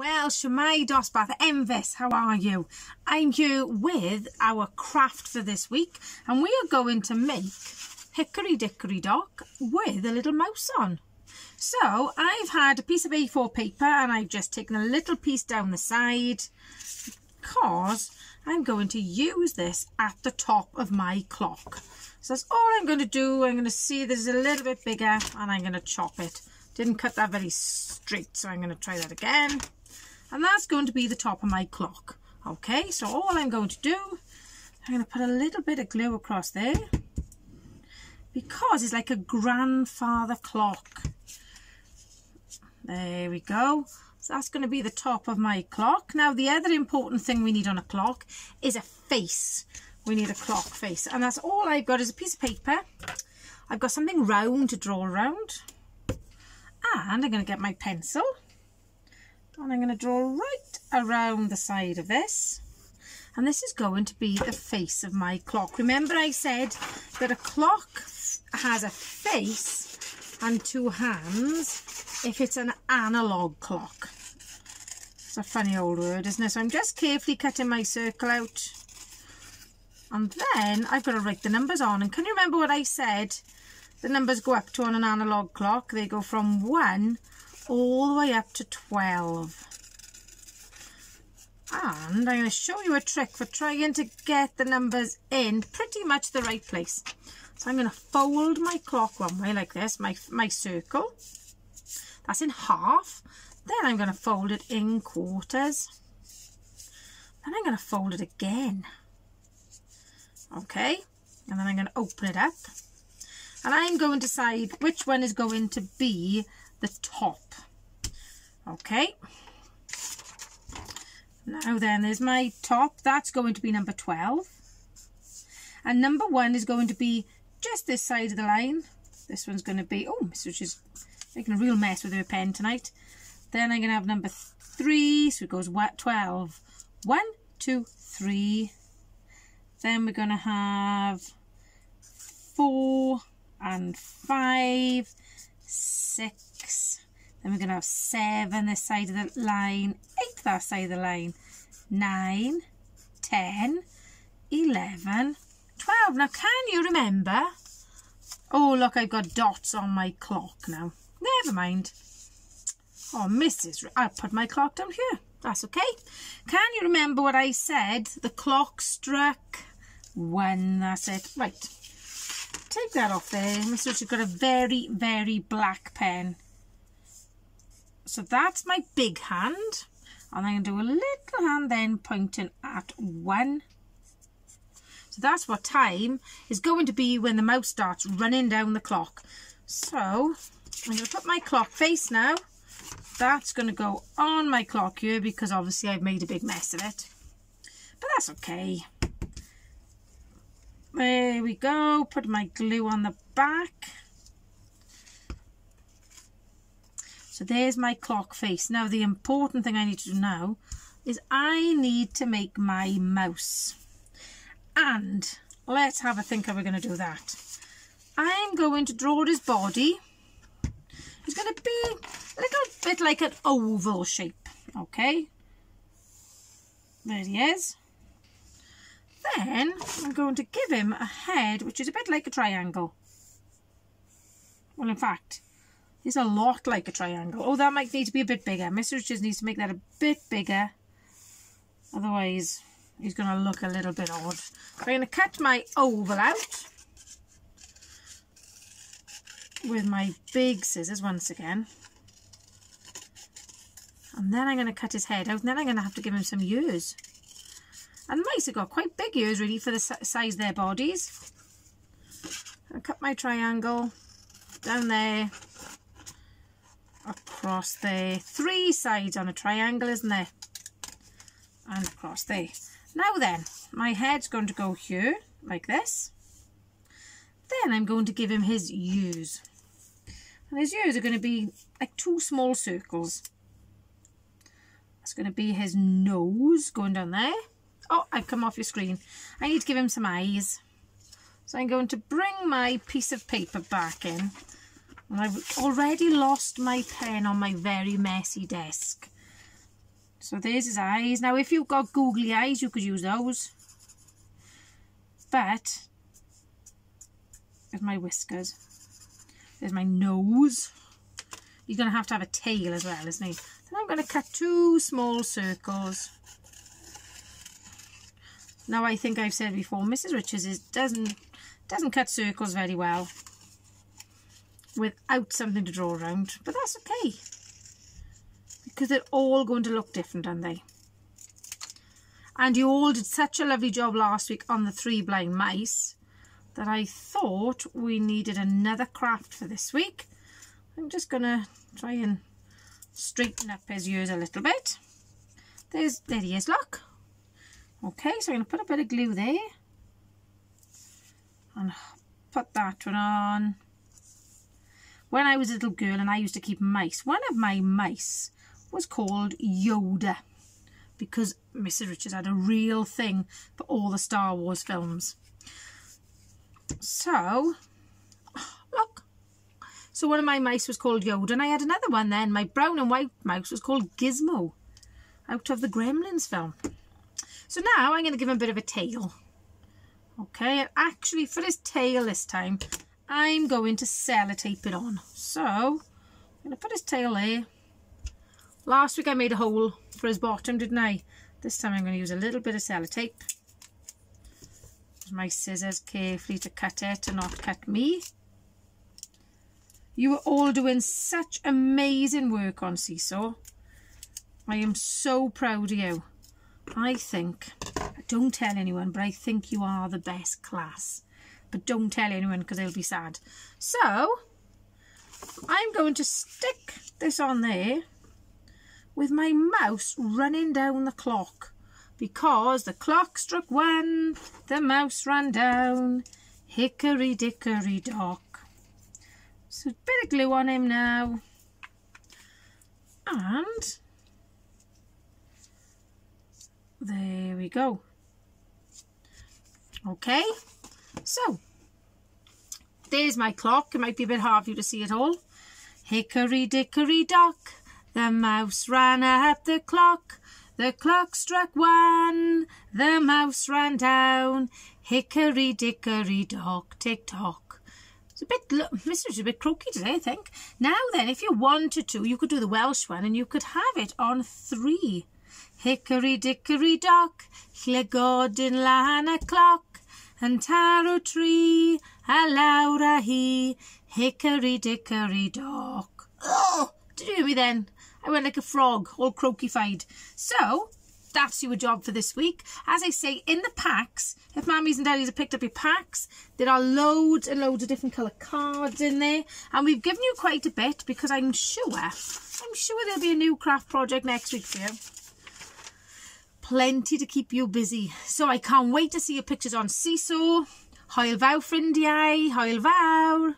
Well, Shemai Dosbarth Enfys, how are you? I'm here with our craft for this week and we are going to make Hickory Dickory Dock with a little mouse on. So I've had a piece of A4 paper and I've just taken a little piece down the side because I'm going to use this at the top of my clock. So that's all I'm going to do. I'm going to see this is a little bit bigger and I'm going to chop it. Didn't cut that very straight, so I'm going to try that again. And that's going to be the top of my clock. Okay so all I'm going to do I'm going to put a little bit of glue across there because it's like a grandfather clock. There we go. So that's going to be the top of my clock. Now the other important thing we need on a clock is a face. We need a clock face and that's all I've got is a piece of paper. I've got something round to draw around and I'm going to get my pencil. And I'm going to draw right around the side of this. And this is going to be the face of my clock. Remember I said that a clock has a face and two hands if it's an analog clock. It's a funny old word isn't it? So I'm just carefully cutting my circle out. And then I've got to write the numbers on. And can you remember what I said the numbers go up to on an analog clock. They go from 1 all the way up to 12 and I'm going to show you a trick for trying to get the numbers in pretty much the right place. So I'm going to fold my clock one way like this my my circle. That's in half. Then I'm going to fold it in quarters. Then I'm going to fold it again. Okay. And then I'm going to open it up and I'm going to decide which one is going to be the top. Okay. Now then there's my top. That's going to be number 12 and number one is going to be just this side of the line. This one's going to be oh Mr. is making a real mess with her pen tonight. Then I'm going to have number three. So it goes what 12 one two three. Then we're going to have four and five six then we're going to have 7 this side of the line, 8 that side of the line, 9, 10, 11, 12. Now can you remember? Oh look, I've got dots on my clock now. Never mind. Oh, Mrs. I'll put my clock down here. That's okay. Can you remember what I said? The clock struck one. That's it. Right. Take that off there. Mr. Richard got a very, very black pen. So that's my big hand. And I'm going to do a little hand then pointing at one. So that's what time is going to be when the mouse starts running down the clock. So I'm going to put my clock face now. That's going to go on my clock here because obviously I've made a big mess of it. But that's okay. There we go. Put my glue on the back. So there's my clock face. Now the important thing I need to do now is I need to make my mouse. And let's have a think how we're going to do that. I'm going to draw his body. It's going to be a little bit like an oval shape. Okay. There he is. Then I'm going to give him a head which is a bit like a triangle. Well, in fact, it's a lot like a triangle. Oh, that might need to be a bit bigger. Mr. Richards needs to make that a bit bigger. Otherwise, he's going to look a little bit odd. I'm going to cut my oval out with my big scissors once again. And then I'm going to cut his head out. And then I'm going to have to give him some ears. And mice have got quite big ears, really, for the size of their bodies. I cut my triangle down there across there. Three sides on a triangle, isn't there? And across there. Now then, my head's going to go here, like this. Then I'm going to give him his ears. And his ears are going to be like two small circles. That's going to be his nose going down there. Oh, I've come off your screen. I need to give him some eyes. So I'm going to bring my piece of paper back in And I've already lost my pen on my very messy desk. So there's his eyes. Now, if you've got googly eyes, you could use those. But, there's my whiskers. There's my nose. You're going to have to have a tail as well, isn't he? Then I'm going to cut two small circles. Now, I think I've said before, Mrs. Richards is, doesn't, doesn't cut circles very well without something to draw around. But that's okay. Because they're all going to look different, aren't they? And you all did such a lovely job last week on the three blind mice that I thought we needed another craft for this week. I'm just going to try and straighten up his ears a little bit. There's, there he is, look. Okay, so I'm going to put a bit of glue there. And put that one on. When I was a little girl and I used to keep mice, one of my mice was called Yoda because Mrs. Richards had a real thing for all the Star Wars films. So, look. So one of my mice was called Yoda and I had another one then. My brown and white mouse was called Gizmo out of the Gremlins film. So now I'm going to give him a bit of a tail. Okay, actually for his tail this time, I'm going to sellotape it on. So, I'm going to put his tail there. Last week I made a hole for his bottom, didn't I? This time I'm going to use a little bit of sellotape. Use my scissors carefully to cut it and not cut me. You are all doing such amazing work on Seesaw. I am so proud of you. I think, don't tell anyone, but I think you are the best class. But don't tell anyone because they'll be sad. So, I'm going to stick this on there with my mouse running down the clock because the clock struck one, the mouse ran down, hickory dickory dock. So a bit of glue on him now. And there we go. Okay, so there's my clock. It might be a bit hard for you to see it all. Hickory dickory dock, the mouse ran up the clock. The clock struck one, the mouse ran down. Hickory dickory dock, tick tock. It's a bit, Mr. a bit croaky today, I think. Now then, if you wanted to, you could do the Welsh one and you could have it on three. Hickory dickory dock, llygod lan y clock, and taro tree, a lawr a hi, hickory dickory dock. Oh, did you hear me then? I went like a frog, all croaky-fied. So, that's your job for this week. As I say, in the packs, if mummies and daddies have picked up your packs, there are loads and loads of different colour cards in there. And we've given you quite a bit because I'm sure, I'm sure there'll be a new craft project next week for you. Plenty to keep you busy. So I can't wait to see your pictures on Seesaw. Hwyl fawr ffrindiau, hwyl fawr.